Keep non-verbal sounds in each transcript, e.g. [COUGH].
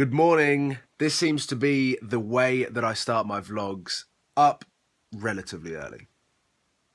Good morning. This seems to be the way that I start my vlogs up relatively early.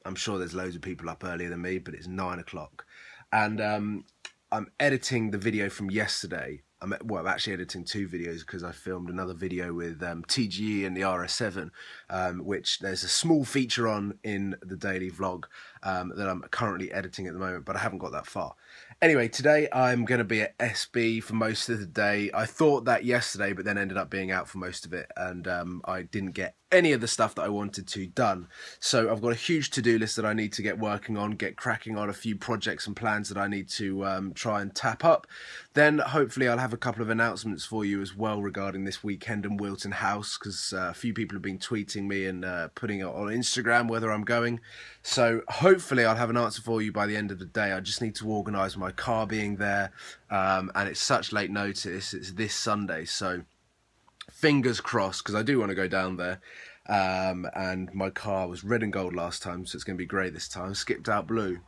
I'm sure there's loads of people up earlier than me, but it's nine o'clock. And um, I'm editing the video from yesterday. I'm, well, I'm actually editing two videos because I filmed another video with um, TGE and the RS7, um, which there's a small feature on in the daily vlog um, that I'm currently editing at the moment, but I haven't got that far. Anyway, today I'm going to be at SB for most of the day. I thought that yesterday, but then ended up being out for most of it, and um, I didn't get any of the stuff that I wanted to done. So I've got a huge to-do list that I need to get working on, get cracking on a few projects and plans that I need to um, try and tap up. Then hopefully I'll have a couple of announcements for you as well regarding this weekend in Wilton House, because uh, a few people have been tweeting me and uh, putting it on Instagram whether I'm going. So hopefully I'll have an answer for you by the end of the day. I just need to organise my car being there, um, and it's such late notice. It's this Sunday, so fingers crossed because I do want to go down there. Um, and my car was red and gold last time, so it's going to be grey this time. Skipped out blue.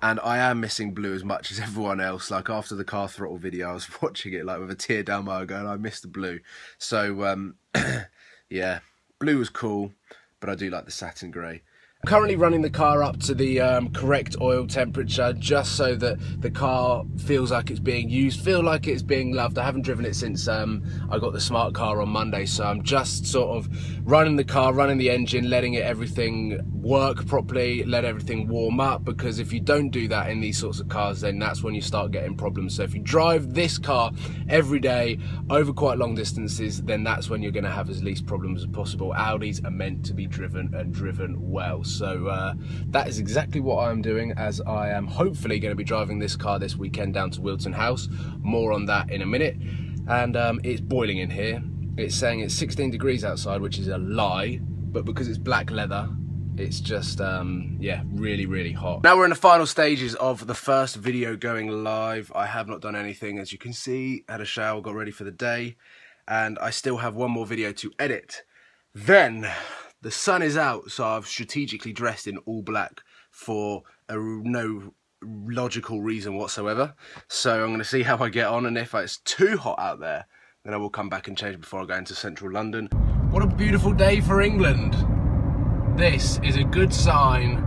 And I am missing blue as much as [LAUGHS] everyone else. Like after the car throttle video, I was [LAUGHS] watching it like with a tear down my eye going, I missed the blue. So um, [CLEARS THROAT] yeah, blue was cool, but I do like the satin grey currently running the car up to the um, correct oil temperature just so that the car feels like it's being used, feel like it's being loved. I haven't driven it since um, I got the smart car on Monday, so I'm just sort of running the car, running the engine, letting it everything work properly, let everything warm up, because if you don't do that in these sorts of cars, then that's when you start getting problems. So if you drive this car every day over quite long distances, then that's when you're gonna have as least problems as possible. Audis are meant to be driven and driven well. So uh, that is exactly what I'm doing as I am hopefully going to be driving this car this weekend down to Wilton House. More on that in a minute. And um, it's boiling in here. It's saying it's 16 degrees outside, which is a lie. But because it's black leather, it's just, um, yeah, really, really hot. Now we're in the final stages of the first video going live. I have not done anything, as you can see. Had a shower, got ready for the day. And I still have one more video to edit. Then the sun is out, so I've strategically dressed in all black for a, no logical reason whatsoever. So I'm going to see how I get on, and if it's too hot out there, then I will come back and change before I go into central London. What a beautiful day for England. This is a good sign.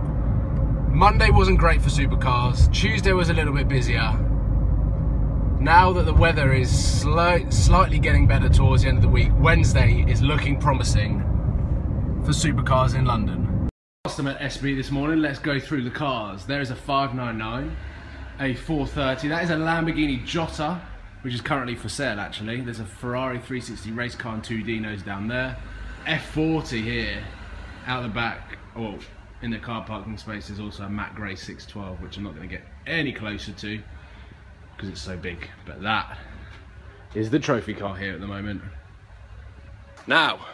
Monday wasn't great for supercars. Tuesday was a little bit busier. Now that the weather is sli slightly getting better towards the end of the week, Wednesday is looking promising for supercars in London. Them at SB this morning, let's go through the cars. There is a 599, a 430, that is a Lamborghini Jota, which is currently for sale actually. There's a Ferrari 360 race car and two Dinos down there. F40 here, out the back, well, in the car parking space there's also a matte grey 612, which I'm not going to get any closer to, because it's so big. But that is the trophy car here at the moment. Now,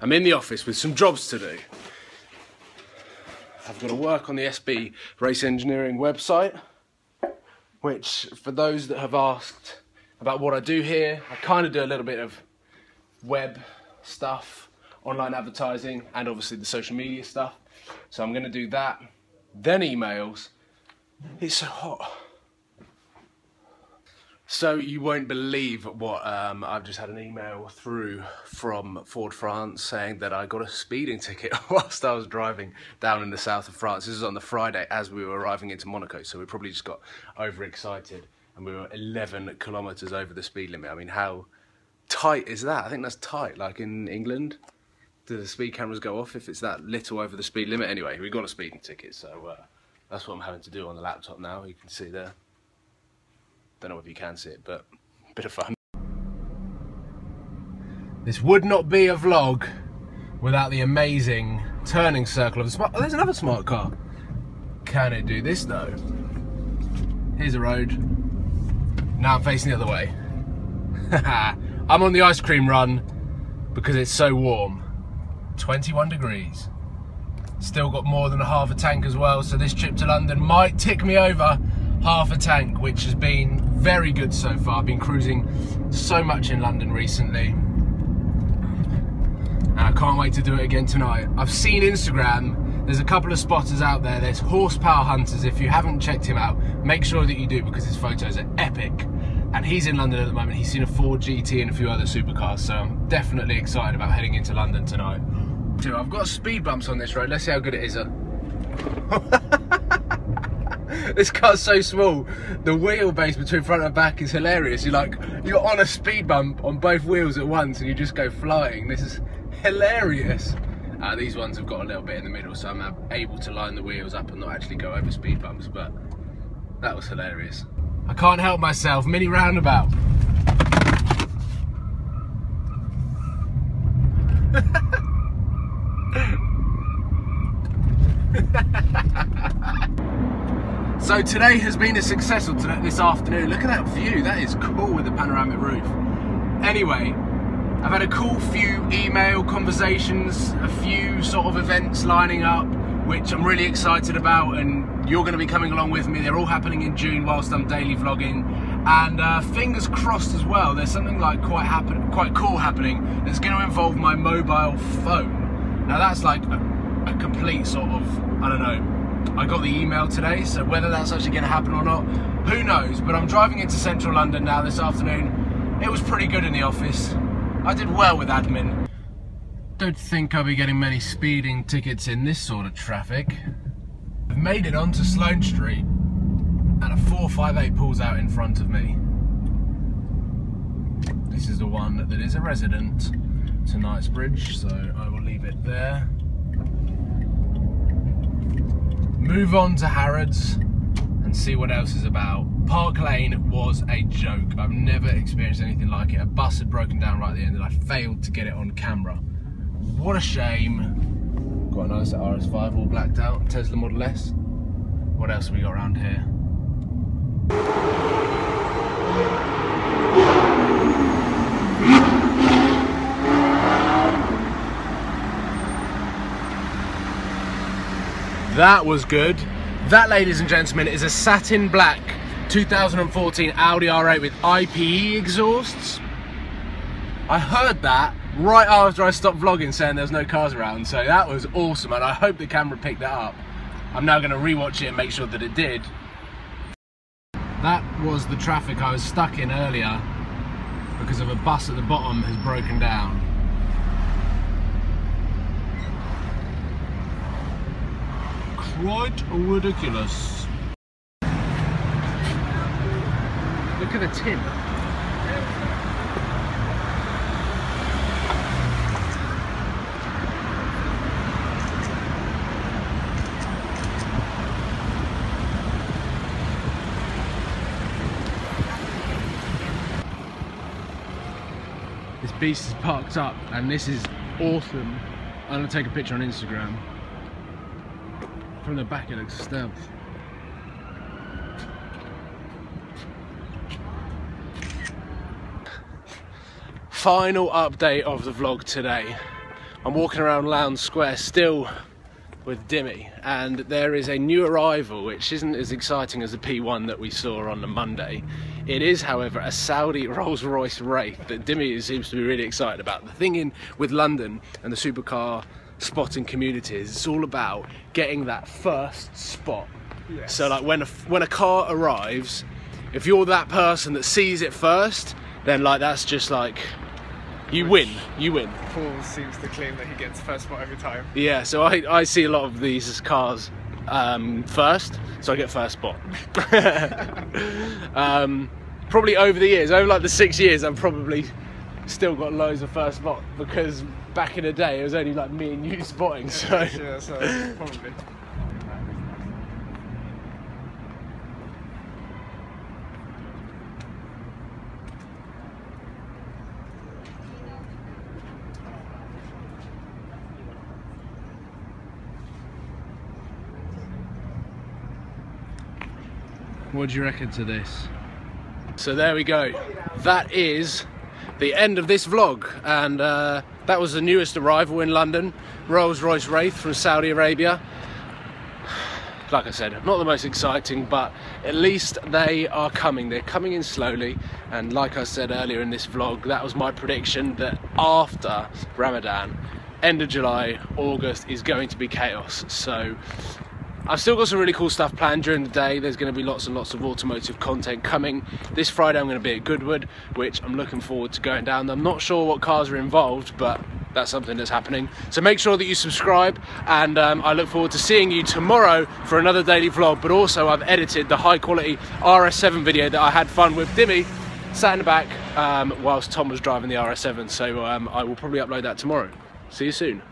I'm in the office with some jobs to do. I've got to work on the SB Race Engineering website, which for those that have asked about what I do here, I kind of do a little bit of web stuff, online advertising, and obviously the social media stuff. So I'm going to do that, then emails. It's so hot. So you won't believe what um, I've just had an email through from Ford France saying that I got a speeding ticket [LAUGHS] whilst I was driving down in the south of France. This was on the Friday as we were arriving into Monaco, so we probably just got overexcited and we were 11 kilometres over the speed limit. I mean, how tight is that? I think that's tight. Like in England, do the speed cameras go off if it's that little over the speed limit? Anyway, we've got a speeding ticket, so uh, that's what I'm having to do on the laptop now. You can see there. Don't know if you can see it, but bit of fun. This would not be a vlog without the amazing turning circle of the smart. Oh, there's another smart car. Can it do this though? Here's a road. Now I'm facing the other way. [LAUGHS] I'm on the ice cream run because it's so warm. 21 degrees. Still got more than a half a tank as well, so this trip to London might tick me over half a tank, which has been very good so far. I've been cruising so much in London recently. And I can't wait to do it again tonight. I've seen Instagram, there's a couple of spotters out there. There's Horsepower Hunters. If you haven't checked him out, make sure that you do because his photos are epic. and he's in London at the moment. He's seen a Ford GT and a few other supercars, so I'm definitely excited about heading into London tonight. So I've got speed bumps on this road. Let's see how good it is. [LAUGHS] This car's so small. The wheelbase between front and back is hilarious. You're like, you're on a speed bump on both wheels at once and you just go flying. This is hilarious. Uh, these ones have got a little bit in the middle, so I'm able to line the wheels up and not actually go over speed bumps, but that was hilarious. I can't help myself, mini roundabout. [LAUGHS] so today has been a successful today, this afternoon. Look at that view, that is cool with the panoramic roof. Anyway, I've had a cool few email conversations, a few sort of events lining up, which I'm really excited about and you're going to be coming along with me. They're all happening in June whilst I'm daily vlogging. And uh, fingers crossed as well, there's something like quite happen quite cool happening that's going to involve my mobile phone. Now that's like a, a complete sort of, I don't know, I got the email today, so whether that's actually going to happen or not, who knows. But I'm driving into central London now this afternoon. It was pretty good in the office. I did well with admin. Don't think I'll be getting many speeding tickets in this sort of traffic. I've made it onto Sloane Street and a 458 pulls out in front of me. This is the one that is a resident to Knightsbridge, so I will leave it there. Move on to Harrods and see what else is about. Park Lane was a joke. I've never experienced anything like it. A bus had broken down right at the end and I failed to get it on camera. What a shame. Got a nice RS5 all blacked out, Tesla Model S. What else have we got around here? That was good. That, ladies and gentlemen, is a satin black 2014 Audi R8 with IPE exhausts. I heard that right after I stopped vlogging saying there's no cars around, so that was awesome and I hope the camera picked that up. I'm now going to rewatch it and make sure that it did. That was the traffic I was stuck in earlier because of a bus at the bottom has broken down. Quite ridiculous. Look at the tin. This beast is parked up and this is awesome. I'm gonna take a picture on Instagram. From the back it looks stealth. final update of the vlog today. I'm walking around Lowndes Square still with Dimmy and there is a new arrival which isn't as exciting as the P1 that we saw on the Monday. It is however a Saudi [LAUGHS] Rolls-Royce Wraith that Dimmy seems to be really excited about. The thing in with London and the supercar spotting communities, it's all about getting that first spot. Yes. So like when a, when a car arrives, if you're that person that sees it first, then like that's just like you win. You win. Paul seems to claim that he gets first spot every time. Yeah, so I, I see a lot of these cars um, first, so I get first spot. [LAUGHS] um, probably over the years, over like the six years, I'm probably still got loads of first spot because back in the day it was only like me and you [LAUGHS] spotting. So yeah, so [LAUGHS] probably. What do you reckon to this? So there we go. That is the end of this vlog and uh, that was the newest arrival in London, Rolls-Royce Wraith from Saudi Arabia. Like I said, not the most exciting, but at least they are coming. They're coming in slowly. And like I said earlier in this vlog, that was my prediction that after Ramadan, end of July, August is going to be chaos. So I've still got some really cool stuff planned during the day. There's going to be lots and lots of automotive content coming. This Friday I'm going to be at Goodwood, which I'm looking forward to going down. I'm not sure what cars are involved, but that's something that's happening. So make sure that you subscribe, and um, I look forward to seeing you tomorrow for another daily vlog. But also, I've edited the high quality RS7 video that I had fun with Dimmy sat in the back um, whilst Tom was driving the RS7. So um, I will probably upload that tomorrow. See you soon.